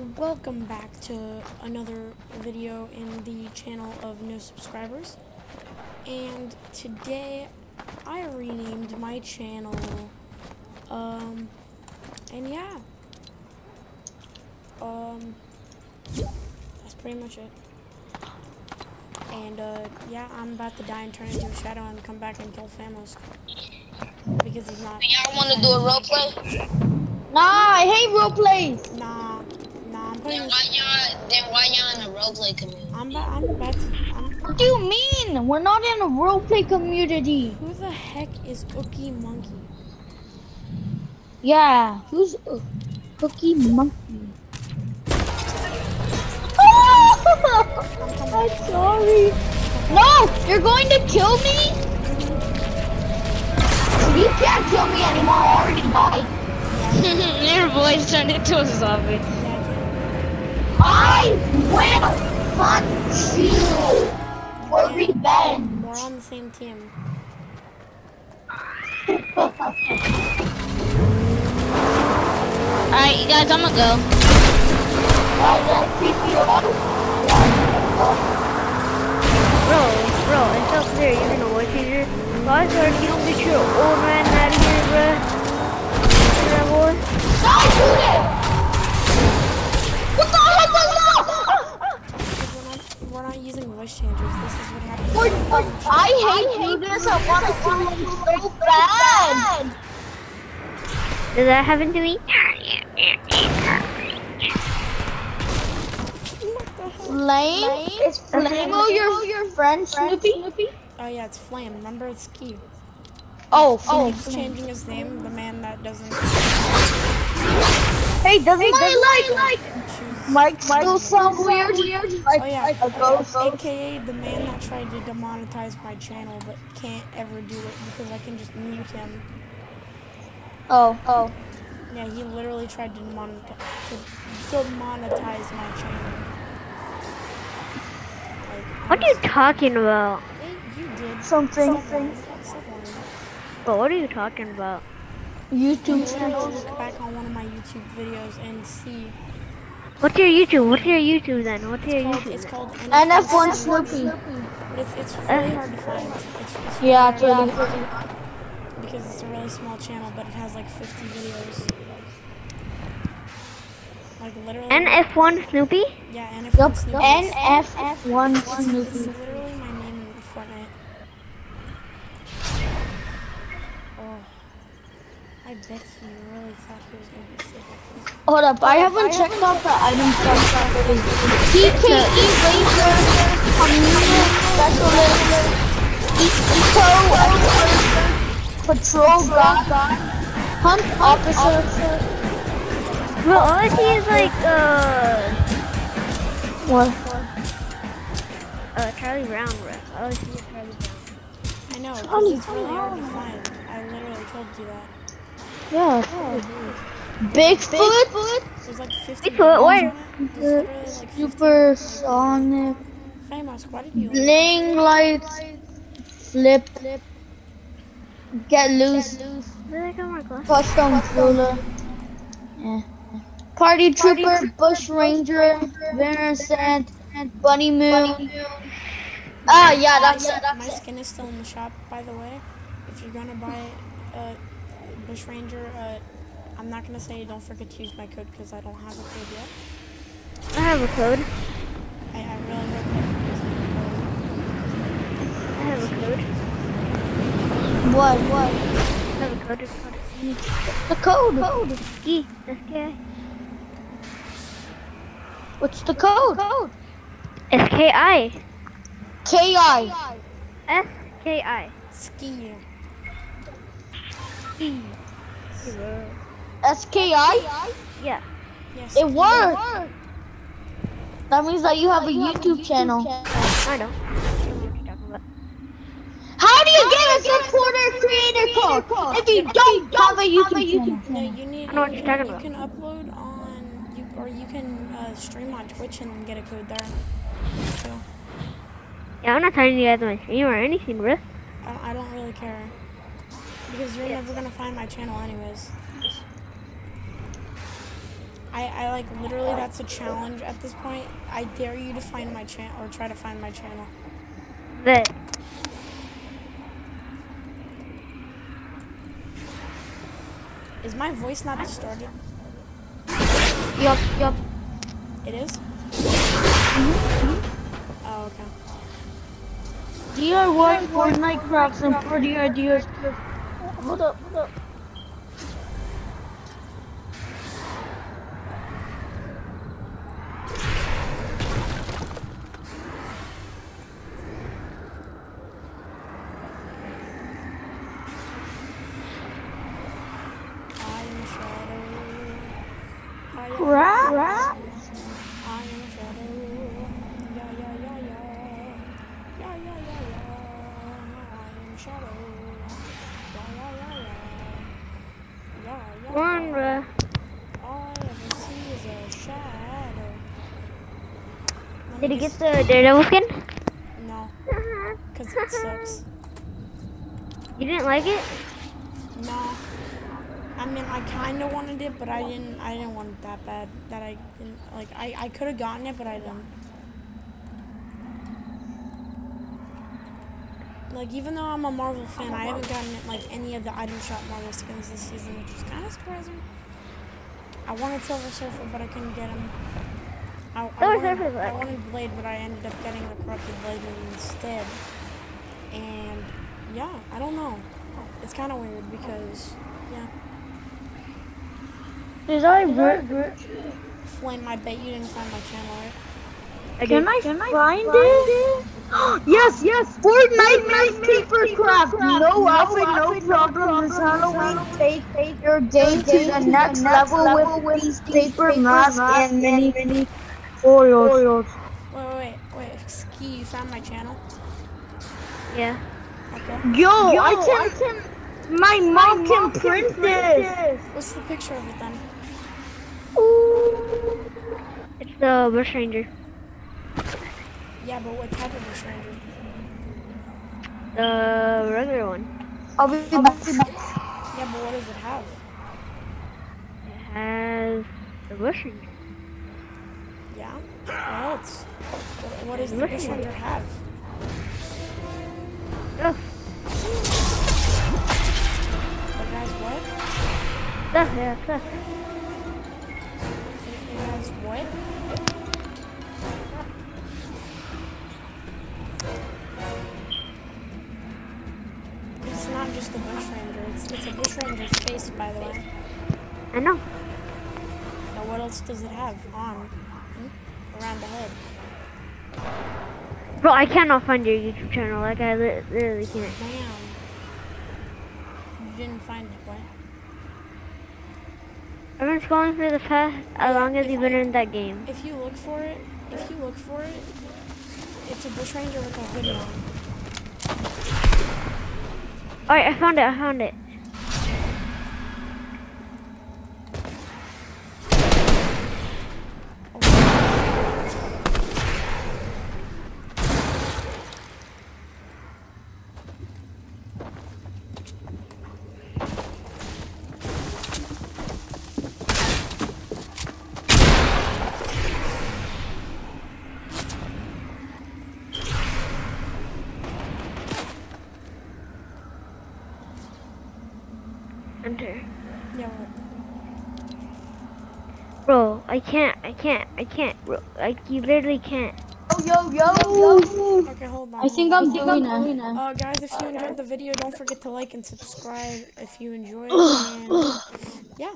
welcome back to another video in the channel of no subscribers. And today I renamed my channel. Um, and yeah. Um, that's pretty much it. And uh, yeah, I'm about to die and turn into a shadow and come back and kill Famos. Because he's not. Y'all want to do a role play? Nah, I hate role plays. Nah, nah, Then why y'all? Then why y'all in a role play community? I'm, ba- I'm about to. I'm, What do you mean? We're not in a roleplay community. Who the heck is Ookie Monkey? Yeah, who's uh, Cookie Monkey? I'm sorry. No, you're going to kill me? You can't kill me anymore. I already died. Your voice turned into a zombie. I will hunt you for revenge. We're on the same team. Alright, you guys, I'm gonna go. Bro, bro, it's up there. You're gonna watch it. Guys, are you don't get your old man out of here, bro. Does that happen to me? Flame? Is Flamo your, your friend, Snoopy? Oh yeah, it's Flame. Remember, it's Ski. Oh, Oh, oh. he's changing his name. The man that doesn't Hey, doesn't my like, like, choose. Mike still sound weird? Like, Oh yeah, like a ghost. AKA the man that tried to demonetize my channel, but can't ever do it because I can just mute him. Oh, oh. Yeah, he literally tried to demonetize, to demonetize my channel. Like, What are you talking about? honestly, you did Something. Something. Something. Bro, what are you talking about? YouTube channel. look back on one of my YouTube videos and see. What's your YouTube? What's your YouTube then? What's your Called, YouTube? it's called NF1 Snoopy. But it's, it's really hard to find. It's, it's Yeah, it's really really hard because it's a really small channel, but it has like 50 videos. Like literally. NF1 Snoopy? Yeah, NF1 Yup, Snoopy. NF1 It's Snoopy. literally my name in Fortnite. Oh. I bet he really thought he was gonna be safe. Hold up, I haven't checked out the item properly. PKE Ranger, Community Specialist, Eco Patrol Guard, Hunt Officer. Bro, all I see is like, uh, What? uh, Charlie Brown, bro. All I see is Charlie Brown. I know, Charlie, it's really hard to find. I literally told you that. Yeah. Bigfoot, There's like 50 Bigfoot, videos where? on it. There's literally like Supersonic, Famous, why did you Bling Lights, Flip, Get Loose, Where did I my glasses? Custom Ruler. Yeah. Party Trooper, Bush Ranger, Vincent, Bunny Moon. Ah, yeah, that's it. My skin is still in the shop, by the way. If you're gonna buy uh, Bush Ranger, uh, I'm not gonna say don't forget to use my code because I don't have a code yet. I have a code. I, I really hope that you use my I have a code. What? What? I have a code. It's called The code. Code. Ski. S-K-I. What's the code? Code. S-K-I. K I. S-K-I. code. Ski. Ski. S K I. Yeah. Yes. It worked. That means that you have a YouTube channel. I know. I don't know what you're talking about. How do you get a supporter creator if you don't have a YouTube No, channel? you need. I know what you're talking you can upload on, you, or you can uh, stream on Twitch and get a code there. So Yeah, I'm not telling you guys my stream or anything, bro. I, I don't really care because you're never gonna find my channel anyways. I, I like literally that's a challenge at this point. I dare you to find my channel or try to find my channel. Bet. Is my voice not distorted? Yup, yup. It is? Mm-hmm. Oh, okay. DIY Fortnite crafts and pretty ideas. Hold up, hold up. I am Shadow. I am, Crap? Crap? I am Shadow. Yeah, yeah, yeah, yeah. Yeah, yeah, yeah, yeah. I am Shadow. Yeah, yeah, yeah, yeah. Yeah, yeah, Come on, yeah. bruh. All I ever see is a shadow. Let Did he get the Daredevil skin? No, because it sucks. You didn't like it? No. I mean, I kind of wanted it, but I didn't. I didn't want it that bad. That I didn't like. I I could have gotten it, but I didn't. Like, even though I'm a Marvel fan, I haven't gotten like any of the item shop Marvel skins this season, which is kind of surprising. I wanted Silver Surfer, but I couldn't get him. I, I, Silver wanted, Surfer's I wanted Blade, but I ended up getting the Corrupted Blade instead. And yeah, I don't know. It's kind of weird because yeah. Did I rip? Flame, I bet you didn't find my channel, right? I Can. I, can I find it? yes, yes. Fortnite makes paper craft. No outfit, no problem. This Halloween, take your game to the next level with these paper masks and mini mini foils. Wait, wait, wait, wait. Ski, you found my channel? Yeah. Okay. Yo, I can. My mom can print this. What's the picture of it then? Ooh. It's the Bush Ranger. Yeah, but what type of a stranger? The regular one. I'll be back. Yeah, but what does it have? It has the Bush Ranger. Yeah? What else? What, what does the Look bush at it. ranger have? Stuff. It has what? Stuff, yeah, stuff. It, it has what? It's not just a bush ranger. It's, it's a bush ranger's face, by the way. I know. Now, what else does it have on? Around the head. Bro, I cannot find your YouTube channel. Like, I li- literally can't. Damn. You didn't find it, what? I've been scrolling for the past as long as you've been in that game. If you look for it, if you look for it, it's a bush ranger with a hood on. Alright, I found it. I found it. Yeah. Bro, I can't. I can't. I can't. Bro, like, you literally can't. Yo, yo, yo. Okay, hold on. I think I'm on. doing it. Uh, guys, if you enjoyed the video, don't forget to like and subscribe if you enjoyed. And yeah,